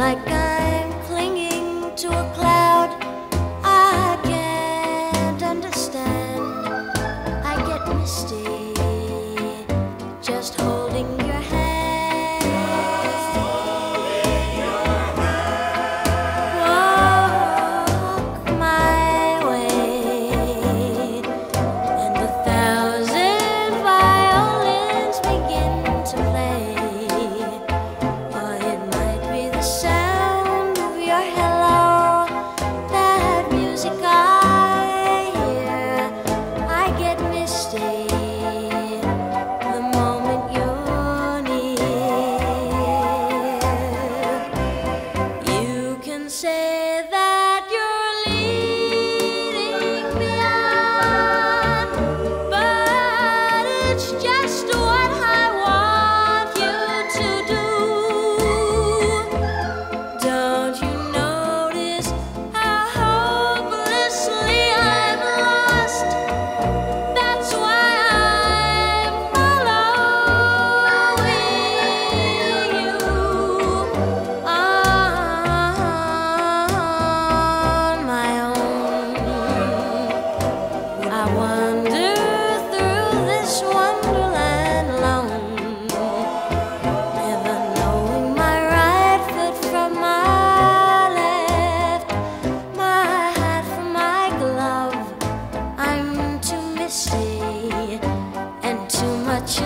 like I'm clinging to a cloud.